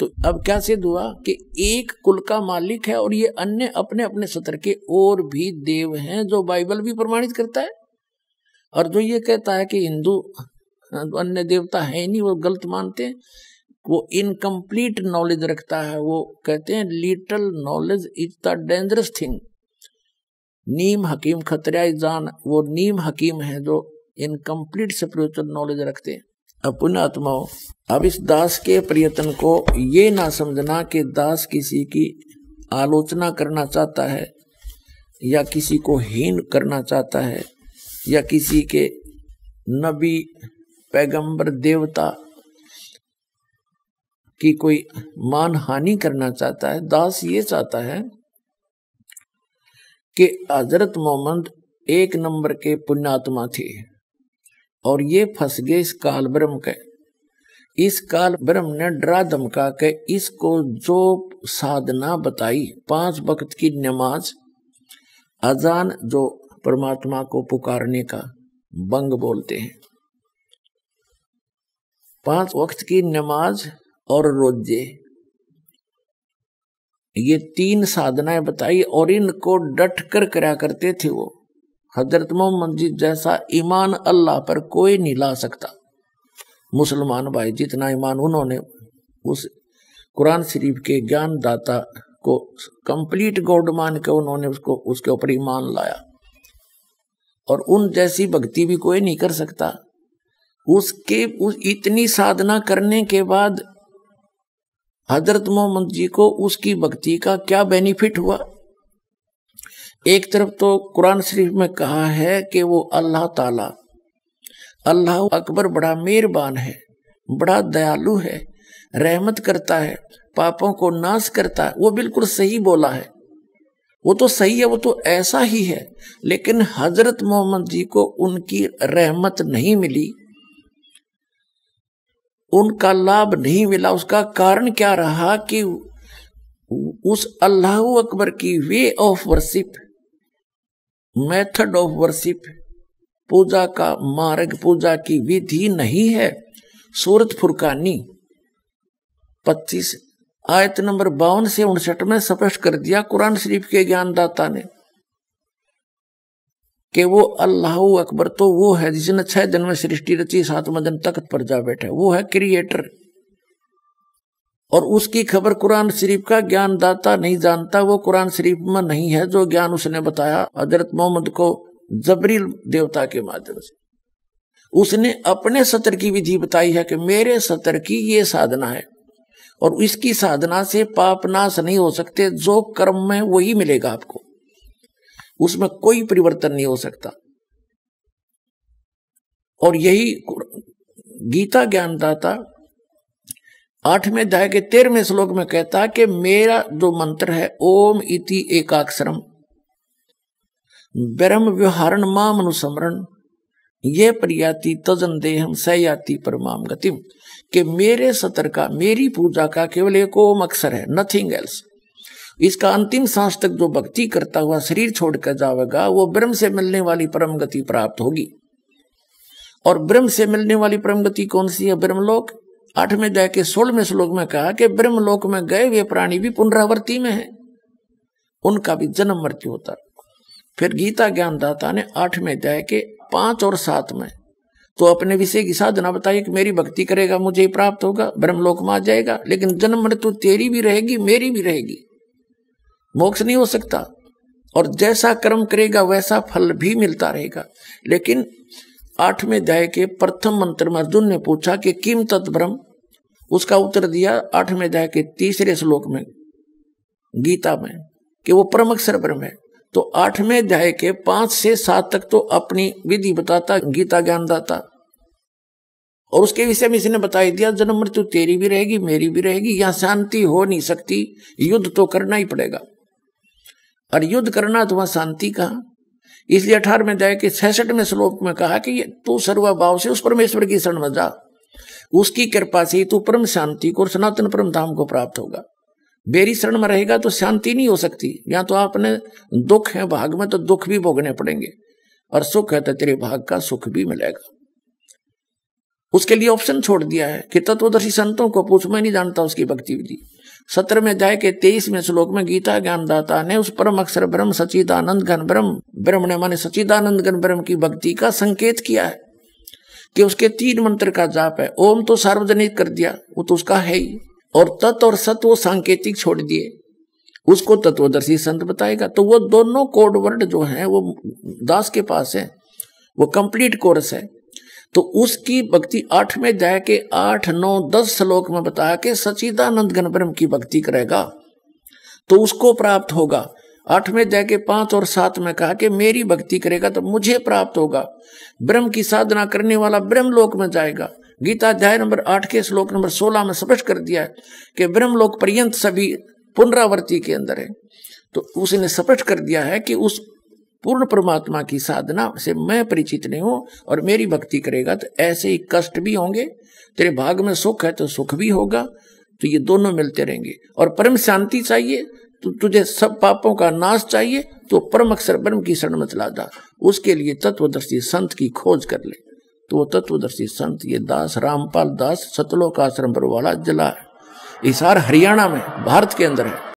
तो अब क्या सिद्ध हुआ कि एक कुल का मालिक है और ये अन्य अपने अपने सत्र के और भी देव हैं जो बाइबल भी प्रमाणित करता है। और जो ये कहता है कि हिंदू, अन्य देवता है नहीं, वो गलत मानते हैं। वो इनकम्प्लीट नॉलेज रखता है, वो कहते हैं little knowledge is the dangerous thing नीम हकीम खतरा जान, वो नीम हकीम है जो इनकम्प्लीट स्पिरिचुअल नॉलेज रखते हैं। अब पुण्यात्माओं अब इस दास के प्रयत्न को ये ना समझना कि दास किसी की आलोचना करना चाहता है, या किसी को हीन करना चाहता है, या किसी के नबी, पैगंबर, देवता की कोई मान हानि करना चाहता है। दास ये चाहता है कि हज़रत मोहम्मद एक नंबर के पुण्यात्मा थे। और ये फंस गए इस काल ब्रह्म के। इस काल ब्रह्म ने डरा धमका के इसको जो साधना बताई, पाँच वक्त की नमाज़, अजान जो परमात्मा को पुकारने का बंग बोलते हैं। पाँच वक्त की नमाज़ और रोज़े। ये तीन साधनाएँ बताई और इनको डट कर करा करते थे वो। हज़रत मोहम्मद जी जैसा ईमान अल्लाह पर कोई नहीं ला सकता। मुसलमान भाई, जितना ईमान उन्होंने, उस कुरान शरीफ के ज्ञान दाता को कंप्लीट गॉड मान के उन्होंने उसको, उसके ऊपर ईमान लाया। और उन जैसी भक्ति भी कोई नहीं कर सकता। उसके, उस इतनी साधना करने के बाद हज़रत मोहम्मद जी को उसकी भक्ति का क्या बेनिफिट हुआ? एक तरफ़ तो कुरान शरीफ में कहा है कि वो अल्लाह ताला, अल्लाह अकबर बड़ा मेहरबान है, बड़ा दयालु है, रहमत करता है, पापों को नाश करता है। वो बिल्कुल सही बोला है। वो तो सही है, वो तो ऐसा ही है। लेकिन हज़रत मोहम्मद जी को उनकी रहमत नहीं मिली। उनका लाभ नहीं मिला। उसका कारण क्या रहा कि उस अल्लाह अकबर की way of worship method of worship, पूजा का मार्ग, पूजा की विधि नहीं है। सूरत फुरकानी 25 आयत नंबर बावन से उनसठ में स्पष्ट कर दिया कुरान शरीफ के ज्ञानदाता ने कि वो अल्लाह अकबर तो वो है जिसने छह दिन में सृष्टि रची, सातवें दिन तख्त पर जा बैठे वो है क्रिएटर और उसकी खबर कुरान शरीफ का ज्ञान दाता नहीं जानता, वो कुरान शरीफ में नहीं है, जो ज्ञान उसने बताया हज़रत मोहम्मद को जबरी देवता के माध्यम से। उसने अपने सत्र की विधि बताई है कि मेरे सत्र की ये साधना है और इसकी साधना से पाप नाश नहीं हो सकते, जो कर्म में वही मिलेगा आपको। उसमें कोई परिवर्तन नहीं हो सकता। और यही गीता ज्ञानदाता आठवें अध्याय के तेरहवें श्लोक में कहता है कि मेरा जो मंत्र है, ओम इति एकाक्षरम। ब्रह्म व्यवहारण माम अनुसमरण। ये प्रयाति तजन देहम सयाति परमाम गतिम। कि मेरे सतर का, मेरी पूजा का केवल एक ओम अक्षर है नथिंग एल्स इसका अंतिम सांस तक जो भक्ति करता हुआ शरीर छोड़कर जाएगा वो ब्रह्म से मिलने वाली परम गति प्राप्त होगी। और ब्रह्म से मिलने वाली परम गति कौन सी है? ब्रह्मलोक। आठवें अध्याय के सोलहवें श्लोक में कहा कि ब्रह्मलोक में गए हुए प्राणी भी पुनरावर्ती में है। उनका भी जन्म मृत्यु होता। फिर गीता ज्ञानदाता ने आठवें अध्याय के पाँच और सात में तो अपने विषय की साधना बताइए कि मेरी भक्ति करेगा, मुझे ही प्राप्त होगा, ब्रह्मलोक में आ जाएगा, लेकिन जन्म मृत्यु तेरी भी रहेगी, मेरी भी रहेगी। मोक्ष नहीं हो सकता, और जैसा कर्म करेगा, वैसा फल भी मिलता रहेगा। लेकिन आठवें अध्याय के प्रथम मंत्र में अर्जुन ने पूछा कि किम तत्ब्रह्म उसका उत्तर दिया आठवें अध्याय के तीसरे श्लोक में, गीता में, कि वो परम अक्षर ब्रह्म है। तो आठवें अध्याय के पाँच से सात तक तो अपनी विधि बताता, गीता ज्ञान दाता। और उसके विषय में इसने बता दिया, जन्म मृत्यु तेरी भी रहेगी, मेरी भी रहेगी, यहाँ शांति हो नहीं सकती, युद्ध तो करना ही पड़ेगा। और युद्ध करना तो वहाँ शांति कहा? इसलिए अठारह अठारहवें अध्याय के छसठवें श्लोक में कहा कि तू सर्वभाव से उस परमेश्वर की शरण में जा। उसकी कृपा से तू परम शांति को और सनातन परम धाम को प्राप्त होगा। बेरी शरण में रहेगा तो शांति नहीं हो सकती। या तो आपने दुख है भाग में तो दुख भी भोगने पड़ेंगे और सुख है तो तेरे भाग का सुख भी मिलेगा। उसके लिए ऑप्शन छोड़ दिया है कि तत्वदर्शी संतों को पूछ, मैं नहीं जानता उसकी भक्ति विधि। सत्र में जाए के तेईसवें श्लोक में गीता ज्ञानदाता ने उस परम अक्षर ब्रह्म सचिदानंद घन ब्रह्म ब्रह्म ने माने सचिदानंद घन ब्रह्म की भक्ति का संकेत किया है कि उसके तीन मंत्र का जाप है। ओम तो सार्वजनिक कर दिया, वो तो उसका है ही। और तत् और सत वो सांकेतिक छोड़ दिए। उसको तत्वदर्शी संत बताएगा। तो वो दोनों कोड वर्ड जो है, वो दास के पास है, वो कंप्लीट कोर्स है। तो उसकी भक्ति आठ में जाए के आठ, नौ, दस श्लोक में बताया कि सचिदानंद गण ब्रह्म की भक्ति करेगा तो उसको प्राप्त होगा। आठ में जाके पाँच और सात में कहा कि मेरी भक्ति करेगा तो मुझे प्राप्त होगा। ब्रह्म की साधना करने वाला ब्रह्म लोक में जाएगा। गीता अध्याय नंबर आठ के श्लोक नंबर सोलह में स्पष्ट कर दिया है कि ब्रह्म लोक पर्यंत सभी पुनरावर्ती के अंदर है। तो उसने स्पष्ट कर दिया है कि उस पूर्ण परमात्मा की साधना से मैं परिचित नहीं हूँ और मेरी भक्ति करेगा तो ऐसे ही कष्ट भी होंगे। तेरे भाग में सुख है तो सुख भी होगा। तो ये दोनों मिलते रहेंगे। और परम शांति चाहिए तो तुझे सब पापों का नाश चाहिए तो परम अक्षर ब्रह्म की शरण में चला जा उसके लिए तत्वदर्शी संत की खोज कर ले। तो वो तत्वदर्शी संत, ये दास, रामपाल दास, सतलोक आश्रम पर वाला जला है। इसार हरियाणा में, भारत के अंदर है।